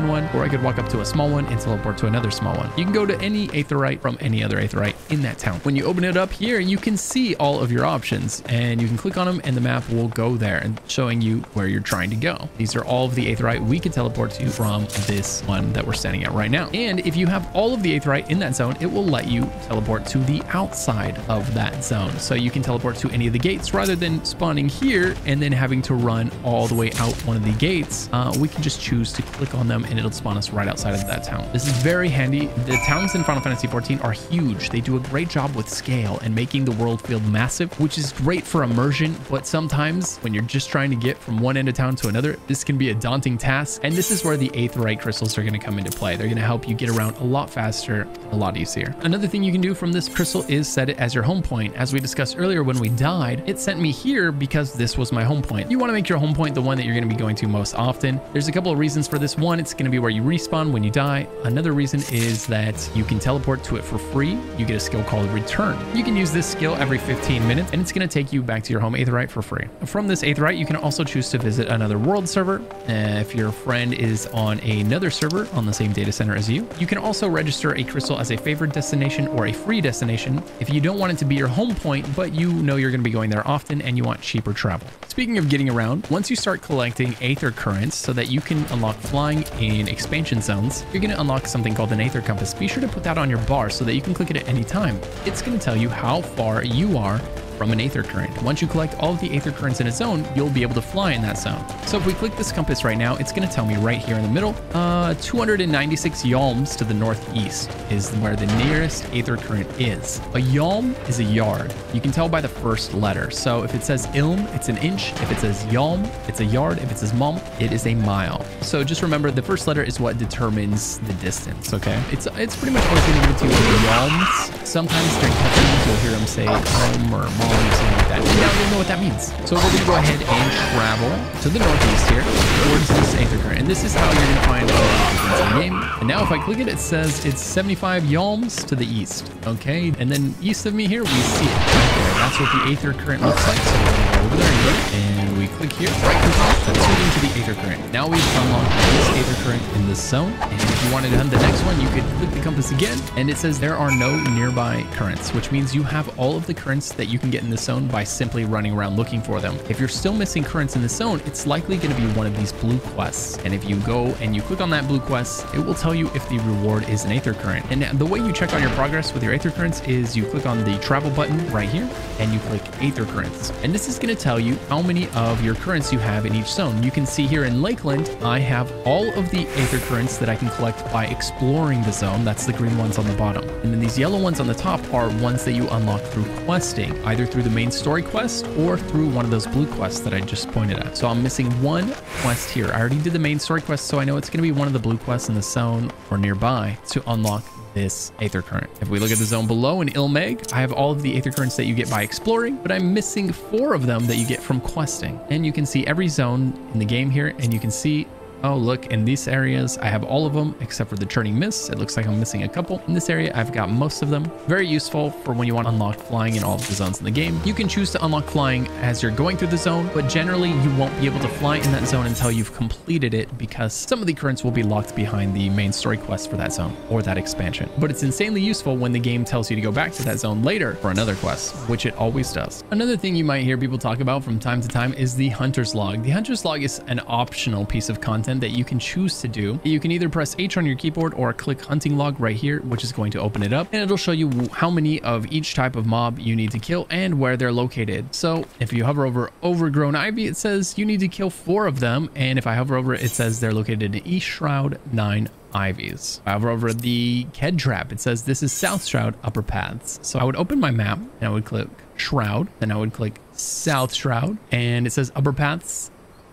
one, or I could walk up to a small one and teleport to another small one. You can go to any Aetheryte from any other Aetheryte in that town. When you open it up here, you can see all of your options and you can click on them and the map will go there and showing you where you're trying to go. These are all of the Aetheryte we can teleport to from this one that we're standing at right now. And if you have all of the Aetheryte in that zone, it will let you teleport to the outside of that zone. So you can teleport to any of the gates rather than spawning here and then having to run all the way out one of the gates. Uh, we can just choose to click on them Um, and it'll spawn us right outside of that town. This is very handy. The towns in Final Fantasy XIV are huge. They do a great job with scale and making the world feel massive, which is great for immersion. But sometimes when you're just trying to get from one end of town to another, this can be a daunting task. And this is where the aetheryte crystals are going to come into play. They're going to help you get around a lot faster, a lot easier. Another thing you can do from this crystal is set it as your home point. As we discussed earlier, when we died, it sent me here because this was my home point. You want to make your home point the one that you're going to be going to most often. There's a couple of reasons for this. One, it's going to be where you respawn when you die. Another reason is that you can teleport to it for free. You get a skill called Return. You can use this skill every 15 minutes and it's going to take you back to your home Aetheryte for free. From this Aetheryte, you can also choose to visit another world server. Uh, if your friend is on another server on the same data center as you, you can also register a crystal as a favored destination or a free destination if you don't want it to be your home point, but you know you're going to be going there often and you want cheaper travel. Speaking of getting around, once you start collecting Aether Currents so that you can unlock flying in expansion zones, you're going to unlock something called an Aether Compass. Be sure to put that on your bar so that you can click it at any time. It's going to tell you how far you are from an Aether Current. Once you collect all of the Aether Currents in a zone, you'll be able to fly in that zone. So if we click this compass right now, it's going to tell me right here in the middle, uh, 296 yalms to the northeast is where the nearest Aether Current is. A yalm is a yard. You can tell by the first letter. So if it says ilm, it's an inch. If it says yalm, it's a yard. If it says malm, it is a mile. So just remember the first letter is what determines the distance, okay? It's it's pretty much always going to be it to you in yalms. Sometimes during cutscenes, you'll hear them say home or mom or something like that. And now you'll know what that means. So we're to go ahead and travel to the northeast here towards this Aether Current. And this is how you're to find all the Currents in the game. And now if I click it, it says it's 75 yalms to the east. Okay. And then east of me here, we see it right. That's what the Aether Current looks like. So we're to go over there and click here, right click on that's the Aether Current. Now we've unlocked this Aether Current in this zone. And if you wanted to hunt the next one, you could click the compass again. And it says there are no nearby currents, which means you have all of the currents that you can get in this zone by simply running around looking for them. If you're still missing currents in the zone, it's likely going to be one of these blue quests. And if you go and you click on that blue quest, it will tell you if the reward is an Aether Current. And the way you check on your progress with your Aether Currents is you click on the travel button right here and you click Aether Currents. And this is going to tell you how many of your currents you have in each zone. You can see here in Lakeland, I have all of the Aether Currents that I can collect by exploring the zone. That's the green ones on the bottom. And then these yellow ones on the top are ones that you unlock through questing, either through the main story quest or through one of those blue quests that I just pointed at. So I'm missing one quest here. I already did the main story quest, so I know it's going to be one of the blue quests in the zone or nearby to unlock this Aether Current. If we look at the zone below in Il Mheg, I have all of the Aether Currents that you get by exploring, but I'm missing four of them that you get from questing. And you can see every zone in the game here, and you can see Oh, look, in these areas, I have all of them except for the churning mist. It looks like I'm missing a couple. In this area, I've got most of them. Very useful for when you want to unlock flying in all of the zones in the game. You can choose to unlock flying as you're going through the zone, but generally you won't be able to fly in that zone until you've completed it because some of the currents will be locked behind the main story quest for that zone or that expansion. But it's insanely useful when the game tells you to go back to that zone later for another quest, which it always does. Another thing you might hear people talk about from time to time is the Hunter's Log. The Hunter's Log is an optional piece of content that you can choose to do. You can either press H on your keyboard or click hunting log right here, which is going to open it up and it'll show you how many of each type of mob you need to kill and where they're located. So if you hover over overgrown ivy, it says you need to kill four of them. And if I hover over it, it says they're located in East Shroud 9 Ivies. However, over the Kedtrap, it says this is South Shroud Upper Paths. So I would open my map and I would click Shroud, then I would click South Shroud, and it says Upper Paths.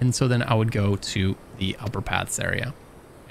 And so then I would go to the Upper Paths area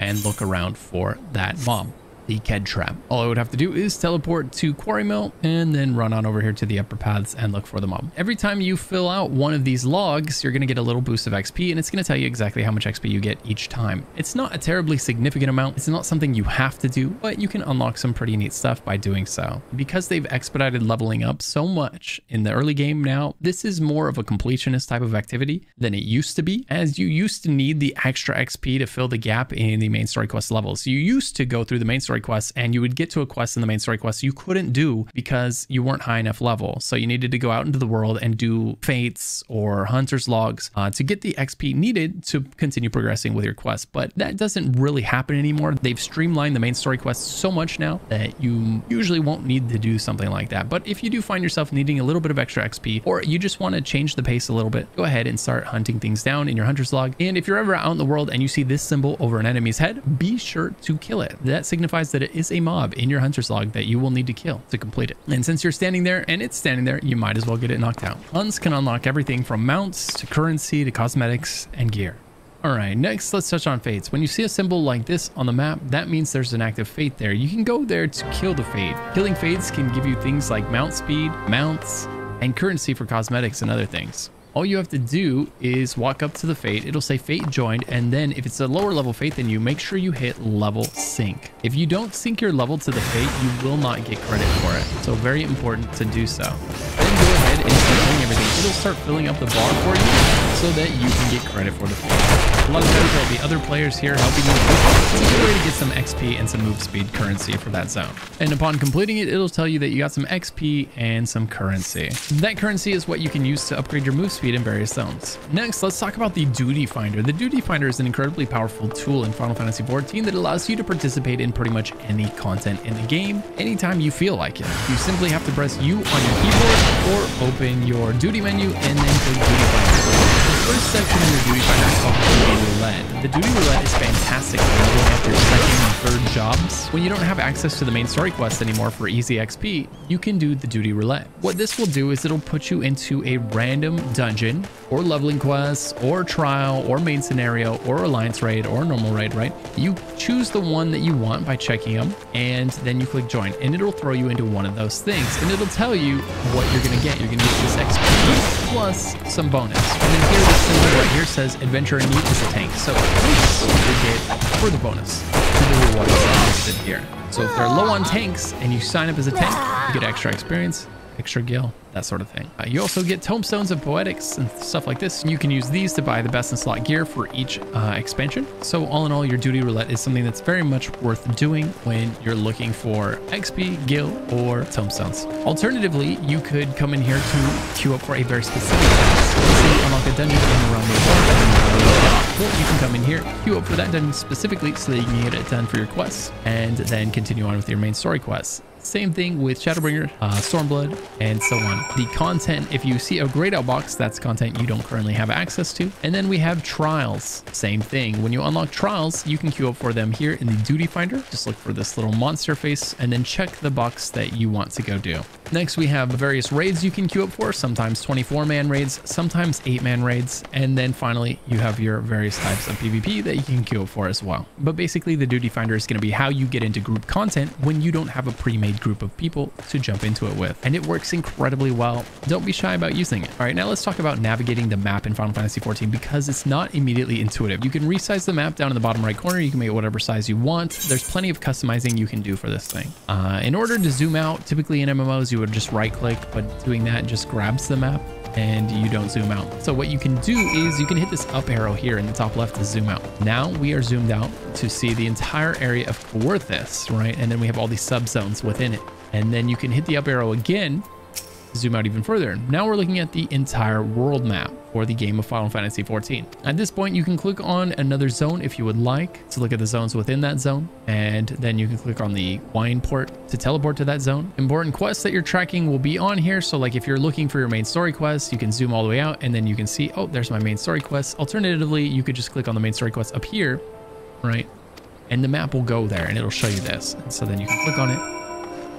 and look around for that mob. The Kedtrap. All I would have to do is teleport to Quarry Mill and then run on over here to the upper paths and look for the mob. Every time you fill out one of these logs, you're going to get a little boost of XP and it's going to tell you exactly how much XP you get each time. It's not a terribly significant amount. It's not something you have to do, but you can unlock some pretty neat stuff by doing so. Because they've expedited leveling up so much in the early game now, this is more of a completionist type of activity than it used to be, as you used to need the extra XP to fill the gap in the main story quest levels. You used to go through the main story quests and you would get to a quest in the main story quest you couldn't do because you weren't high enough level. So you needed to go out into the world and do fates or hunter's logs uh, to get the XP needed to continue progressing with your quest. But that doesn't really happen anymore. They've streamlined the main story quests so much now that you usually won't need to do something like that. But if you do find yourself needing a little bit of extra XP or you just want to change the pace a little bit, go ahead and start hunting things down in your hunter's log. And if you're ever out in the world and you see this symbol over an enemy's head, be sure to kill it. That signifies that it is a mob in your hunter's log that you will need to kill to complete it. And since you're standing there and it's standing there, you might as well get it knocked out. Hunts can unlock everything from mounts to currency to cosmetics and gear. All right, next let's touch on fates. When you see a symbol like this on the map, that means there's an active fate there. You can go there to kill the fate. Killing fates can give you things like mount speed, mounts, and currency for cosmetics and other things. All you have to do is walk up to the fate. It'll say fate joined. And then if it's a lower level fate than you, make sure you hit level sync. If you don't sync your level to the fate, you will not get credit for it. So very important to do so. Then go ahead and start doing everything. It'll start filling up the bar for you so that you can get credit for the fate. A lot of times there'll be other players here helping you. It's a get some XP and some move speed currency for that zone. And upon completing it, it'll tell you that you got some XP and some currency. That currency is what you can use to upgrade your move speed in various zones. Next, let's talk about the Duty Finder. The Duty Finder is an incredibly powerful tool in Final Fantasy XIV that allows you to participate in pretty much any content in the game anytime you feel like it. You simply have to press U on your keyboard or open your duty menu and then click Duty Finder first section of your duty finder is called Duty Roulette. The Duty Roulette is fantastic for going after your second and third jobs. When you don't have access to the main story quest anymore for easy XP, you can do the Duty Roulette. What this will do is it'll put you into a random dungeon or leveling quest or trial or main scenario or alliance raid or normal raid, right? You choose the one that you want by checking them and then you click join and it'll throw you into one of those things and it'll tell you what you're going to get. You're going to get this XP plus some bonus. And then here right here says adventurer in need is a tank. So will get further bonus to the rewards listed here. So if they're low on tanks and you sign up as a tank, you get extra experience, extra gil, that sort of thing. Uh, you also get tomestones of poetics and stuff like this. You can use these to buy the best in slot gear for each uh, expansion. So all in all, your duty roulette is something that's very much worth doing when you're looking for XP, gil, or tomestones. Alternatively, you could come in here to queue up for a very specific a dungeon the you can come in here, queue up for that dungeon specifically so that you can get it done for your quests, and then continue on with your main story quests. Same thing with Shadowbringer, uh, Stormblood, and so on. The content, if you see a grayed out box, that's content you don't currently have access to. And then we have trials. Same thing. When you unlock trials, you can queue up for them here in the duty finder. Just look for this little monster face and then check the box that you want to go do. Next, we have various raids you can queue up for, sometimes 24 man raids, sometimes 8 man raids. And then finally, you have your various types of PvP that you can queue up for as well. But basically, the duty finder is going to be how you get into group content when you don't have a pre-made group of people to jump into it with. And it works incredibly well. Don't be shy about using it. All right, now let's talk about navigating the map in Final Fantasy XIV because it's not immediately intuitive. You can resize the map down in the bottom right corner. You can make it whatever size you want. There's plenty of customizing you can do for this thing. Uh, in order to zoom out, typically in MMOs, you would just right click, but doing that just grabs the map and you don't zoom out. So what you can do is you can hit this up arrow here in the top left to zoom out. Now we are zoomed out to see the entire area of Coerthas, right? And then we have all these subzones within it. And then you can hit the up arrow again zoom out even further. Now we're looking at the entire world map for the game of Final Fantasy XIV. At this point, you can click on another zone if you would like to look at the zones within that zone. And then you can click on the wine port to teleport to that zone. Important quests that you're tracking will be on here. So like if you're looking for your main story quest, you can zoom all the way out and then you can see, oh, there's my main story quest. Alternatively, you could just click on the main story quest up here, right? And the map will go there and it'll show you this. And so then you can click on it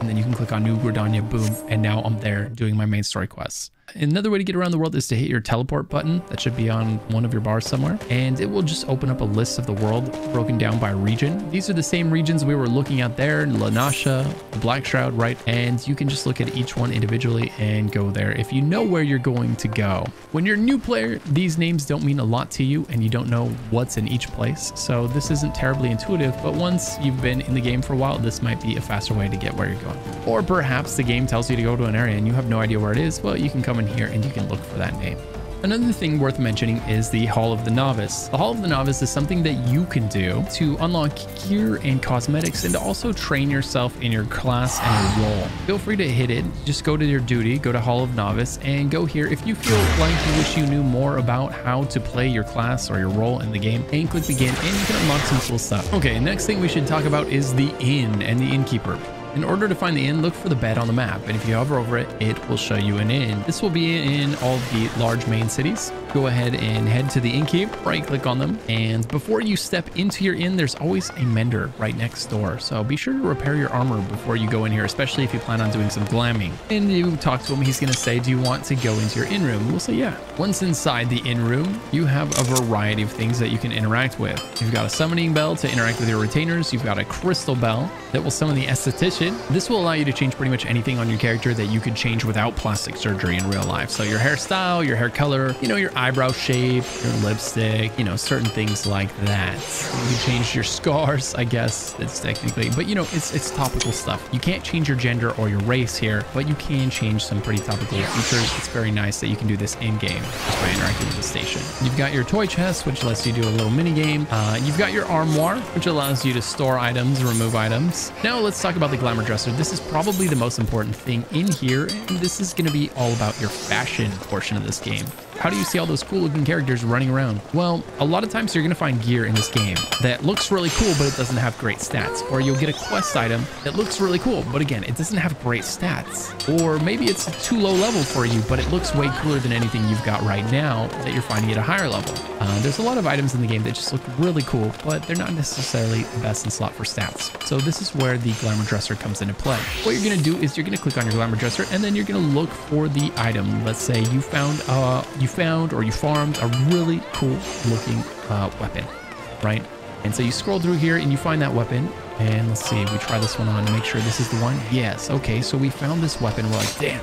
and then you can click on New Gridania, boom, and now I'm there doing my main story quests. Another way to get around the world is to hit your teleport button. That should be on one of your bars somewhere. And it will just open up a list of the world broken down by region. These are the same regions we were looking at there. La Noscea, the Black Shroud, right? And you can just look at each one individually and go there if you know where you're going to go. When you're a new player, these names don't mean a lot to you and you don't know what's in each place. So this isn't terribly intuitive, but once you've been in the game for a while, this might be a faster way to get where you're going. Or perhaps the game tells you to go to an area and you have no idea where it is. Well, you can come in here and you can look for that name. Another thing worth mentioning is the Hall of the Novice. The Hall of the Novice is something that you can do to unlock gear and cosmetics and to also train yourself in your class and your role. Feel free to hit it. Just go to your duty, go to Hall of Novice and go here. If you feel like you wish you knew more about how to play your class or your role in the game and click begin and you can unlock some cool stuff. Okay, next thing we should talk about is the inn and the innkeeper. In order to find the inn, look for the bed on the map, and if you hover over it, it will show you an inn. This will be in all the large main cities. Go ahead and head to the innkeep, right click on them, and before you step into your inn, there's always a mender right next door. So be sure to repair your armor before you go in here, especially if you plan on doing some glamming. And you talk to him, he's gonna say, do you want to go into your inn room? We'll say, yeah. Once inside the inn room, you have a variety of things that you can interact with. You've got a summoning bell to interact with your retainers. You've got a crystal bell that will summon the esthetician this will allow you to change pretty much anything on your character that you could change without plastic surgery in real life. So your hairstyle, your hair color, you know, your eyebrow shape, your lipstick, you know, certain things like that. You can change your scars, I guess that's technically, but you know, it's, it's topical stuff. You can't change your gender or your race here, but you can change some pretty topical features. It's very nice that you can do this in game just by interacting with the station. You've got your toy chest, which lets you do a little mini game. Uh, you've got your armoire, which allows you to store items, remove items. Now let's talk about the dresser. This is probably the most important thing in here, and this is going to be all about your fashion portion of this game. How do you see all those cool looking characters running around? Well, a lot of times you're going to find gear in this game that looks really cool, but it doesn't have great stats. Or you'll get a quest item that looks really cool, but again, it doesn't have great stats. Or maybe it's too low level for you, but it looks way cooler than anything you've got right now that you're finding at a higher level. Uh, there's a lot of items in the game that just look really cool, but they're not necessarily the best in slot for stats. So this is where the Glamour Dresser comes into play. What you're going to do is you're going to click on your Glamour Dresser, and then you're going to look for the item. Let's say you found uh, you found or you farmed a really cool looking uh, weapon, right? And so you scroll through here and you find that weapon. And let's see, we try this one on to make sure this is the one. Yes. Okay. So we found this weapon. We're like, damn,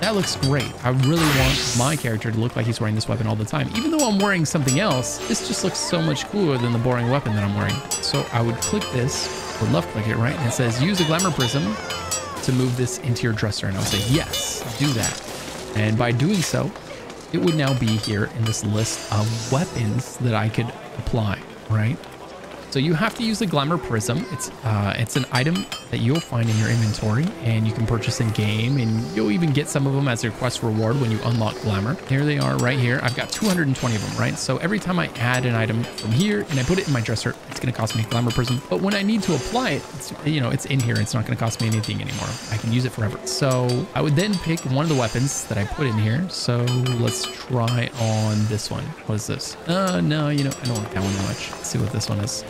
that looks great. I really want my character to look like he's wearing this weapon all the time. Even though I'm wearing something else, this just looks so much cooler than the boring weapon that I'm wearing. So I would click this or left click it, right? And it says use a glamour prism to move this into your dresser. And I'll say, yes, do that. And by doing so, it would now be here in this list of weapons that I could apply, right? So you have to use the Glamour Prism. It's uh, it's an item that you'll find in your inventory and you can purchase in game and you'll even get some of them as a quest reward when you unlock Glamour. Here they are right here. I've got 220 of them, right? So every time I add an item from here and I put it in my dresser, it's going to cost me Glamour Prism. But when I need to apply it, it's, you know, it's in here. It's not going to cost me anything anymore. I can use it forever. So I would then pick one of the weapons that I put in here. So let's try on this one. What is this? Uh, no, you know, I don't like that one much. Let's see what this one is.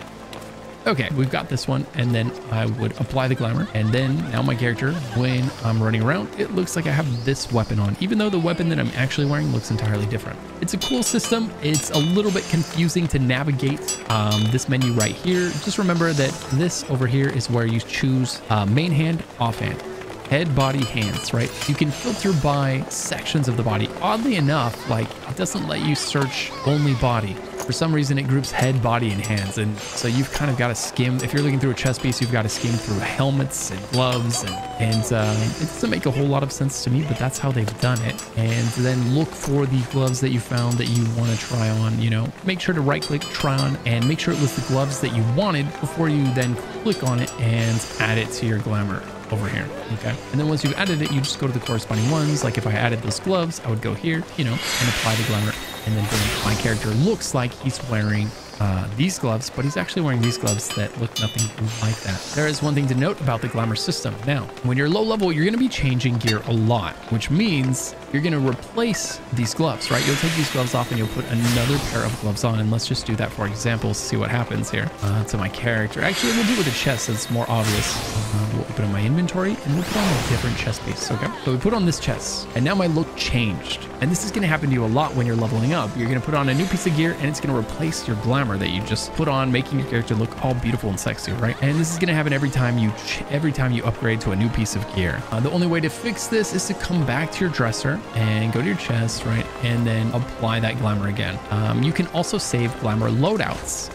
Okay, we've got this one, and then I would apply the glamour, and then now my character, when I'm running around, it looks like I have this weapon on, even though the weapon that I'm actually wearing looks entirely different. It's a cool system. It's a little bit confusing to navigate um, this menu right here. Just remember that this over here is where you choose uh, main hand, offhand head, body, hands, right? You can filter by sections of the body. Oddly enough, like it doesn't let you search only body. For some reason, it groups head, body, and hands. And so you've kind of got to skim. If you're looking through a chest piece, you've got to skim through helmets and gloves. And, and uh, it doesn't make a whole lot of sense to me, but that's how they've done it. And then look for the gloves that you found that you want to try on. You know, make sure to right click, try on, and make sure it was the gloves that you wanted before you then click on it and add it to your glamour over here. Okay. And then once you've added it, you just go to the corresponding ones. Like if I added those gloves, I would go here, you know, and apply the glamour. And then my character looks like he's wearing uh, these gloves, but he's actually wearing these gloves that look nothing like that. There is one thing to note about the glamour system. Now, when you're low level, you're going to be changing gear a lot, which means you're going to replace these gloves, right? You'll take these gloves off and you'll put another pair of gloves on. And let's just do that for example, see what happens here uh, to my character. Actually, we'll do it with a chest. It's more obvious. Uh, we'll open up my inventory and we'll put on a different chest piece. Okay. So we put on this chest and now my look changed. And this is going to happen to you a lot when you're leveling up. You're going to put on a new piece of gear and it's going to replace your glamour that you just put on, making your character look all beautiful and sexy, right? And this is going to happen every time you every time you upgrade to a new piece of gear. Uh, the only way to fix this is to come back to your dresser and go to your chest, right? And then apply that glamour again. Um, you can also save glamour loadouts.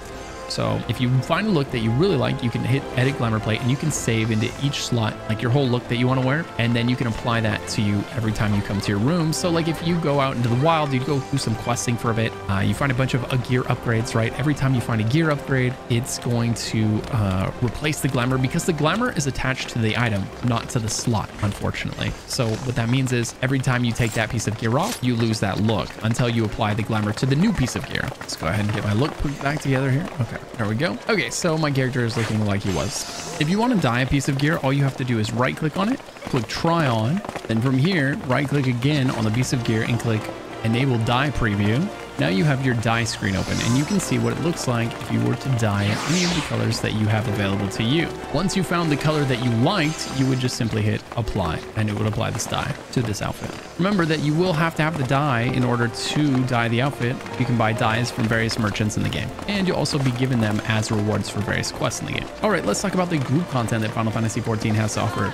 So if you find a look that you really like, you can hit edit glamour plate and you can save into each slot, like your whole look that you want to wear. And then you can apply that to you every time you come to your room. So like if you go out into the wild, you go do some questing for a bit, uh, you find a bunch of uh, gear upgrades, right? Every time you find a gear upgrade, it's going to uh, replace the glamour because the glamour is attached to the item, not to the slot, unfortunately. So what that means is every time you take that piece of gear off, you lose that look until you apply the glamour to the new piece of gear. Let's go ahead and get my look put back together here. Okay. There we go. Okay, so my character is looking like he was. If you want to dye a piece of gear, all you have to do is right click on it, click try on, then from here, right click again on the piece of gear and click enable dye preview. Now you have your dye screen open and you can see what it looks like if you were to dye any of the colors that you have available to you. Once you found the color that you liked, you would just simply hit apply and it would apply this dye to this outfit. Remember that you will have to have the dye in order to dye the outfit. You can buy dyes from various merchants in the game and you'll also be given them as rewards for various quests in the game. All right, let's talk about the group content that Final Fantasy XIV has to offer.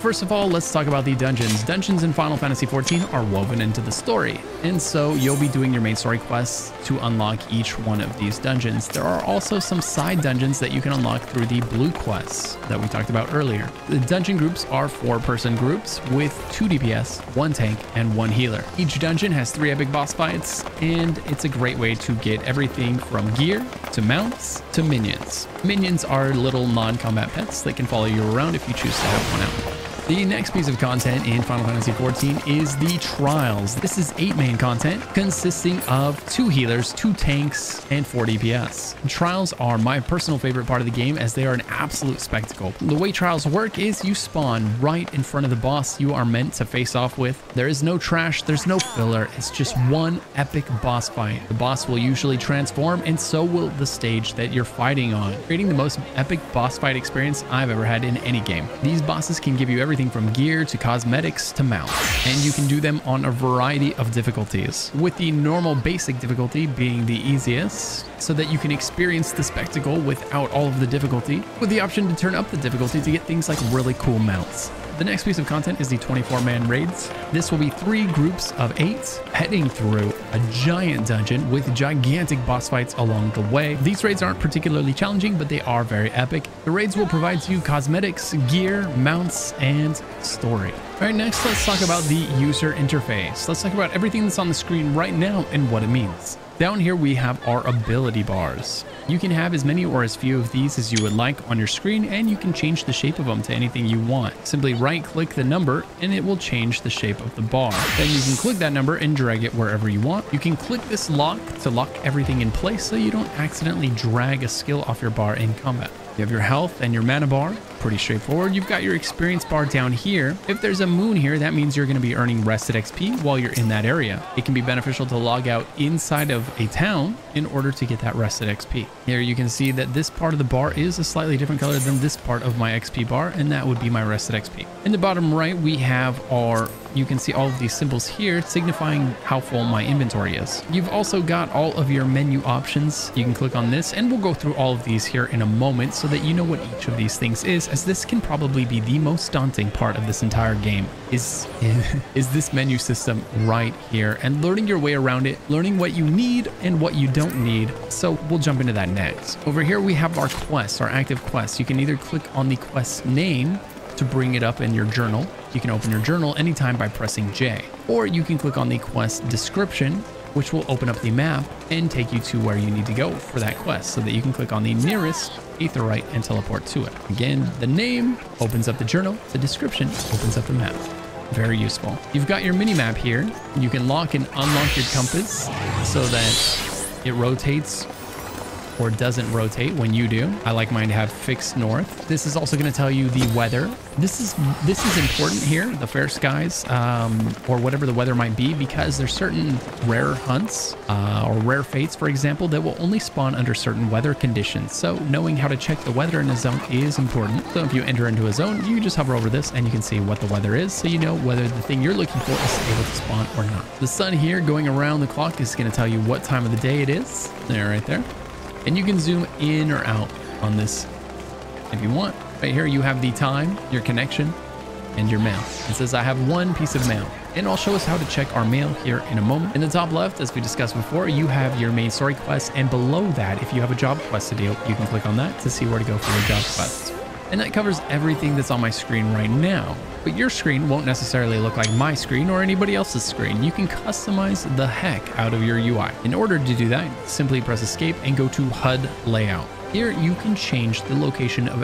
First of all, let's talk about the dungeons. Dungeons in Final Fantasy XIV are woven into the story, and so you'll be doing your main story quests to unlock each one of these dungeons. There are also some side dungeons that you can unlock through the blue quests that we talked about earlier. The dungeon groups are four-person groups with two DPS, one tank, and one healer. Each dungeon has three epic boss fights, and it's a great way to get everything from gear to mounts to minions. Minions are little non-combat pets that can follow you around if you choose to have one out. The next piece of content in Final Fantasy XIV is the Trials. This is eight main content consisting of two healers, two tanks, and four DPS. Trials are my personal favorite part of the game as they are an absolute spectacle. The way Trials work is you spawn right in front of the boss you are meant to face off with. There is no trash, there's no filler, it's just one epic boss fight. The boss will usually transform and so will the stage that you're fighting on, creating the most epic boss fight experience I've ever had in any game. These bosses can give you everything everything from gear to cosmetics to mounts, and you can do them on a variety of difficulties, with the normal basic difficulty being the easiest, so that you can experience the spectacle without all of the difficulty, with the option to turn up the difficulty to get things like really cool mounts. The next piece of content is the 24-man raids. This will be three groups of eight heading through a giant dungeon with gigantic boss fights along the way. These raids aren't particularly challenging, but they are very epic. The raids will provide you cosmetics, gear, mounts, and story. All right, next let's talk about the user interface. Let's talk about everything that's on the screen right now and what it means. Down here we have our ability bars. You can have as many or as few of these as you would like on your screen and you can change the shape of them to anything you want. Simply right click the number and it will change the shape of the bar. Then you can click that number and drag it wherever you want. You can click this lock to lock everything in place so you don't accidentally drag a skill off your bar in combat. You have your health and your mana bar. Pretty straightforward. You've got your experience bar down here. If there's a moon here, that means you're going to be earning rested XP while you're in that area. It can be beneficial to log out inside of a town in order to get that rested XP. Here you can see that this part of the bar is a slightly different color than this part of my XP bar, and that would be my rested XP. In the bottom right, we have our you can see all of these symbols here signifying how full my inventory is. You've also got all of your menu options. You can click on this and we'll go through all of these here in a moment so that you know what each of these things is as this can probably be the most daunting part of this entire game is, is this menu system right here and learning your way around it, learning what you need and what you don't need. So we'll jump into that next. Over here we have our quests, our active quests. You can either click on the quest name to bring it up in your journal. You can open your journal anytime by pressing J, or you can click on the quest description, which will open up the map and take you to where you need to go for that quest so that you can click on the nearest aetheryte and teleport to it. Again, the name opens up the journal, the description opens up the map. Very useful. You've got your mini map here. You can lock and unlock your compass so that it rotates or doesn't rotate when you do. I like mine to have fixed north. This is also going to tell you the weather. This is this is important here, the fair skies, um, or whatever the weather might be, because there's certain rare hunts uh, or rare fates, for example, that will only spawn under certain weather conditions. So knowing how to check the weather in a zone is important. So if you enter into a zone, you just hover over this and you can see what the weather is, so you know whether the thing you're looking for is able to spawn or not. The sun here going around the clock is going to tell you what time of the day it is. There, right there. And you can zoom in or out on this if you want. Right here, you have the time, your connection, and your mail. It says I have one piece of mail. And I'll show us how to check our mail here in a moment. In the top left, as we discussed before, you have your main story quest. And below that, if you have a job quest to do, you can click on that to see where to go for your job quests. And that covers everything that's on my screen right now. But your screen won't necessarily look like my screen or anybody else's screen. You can customize the heck out of your UI. In order to do that, simply press escape and go to HUD layout. Here you can change the location of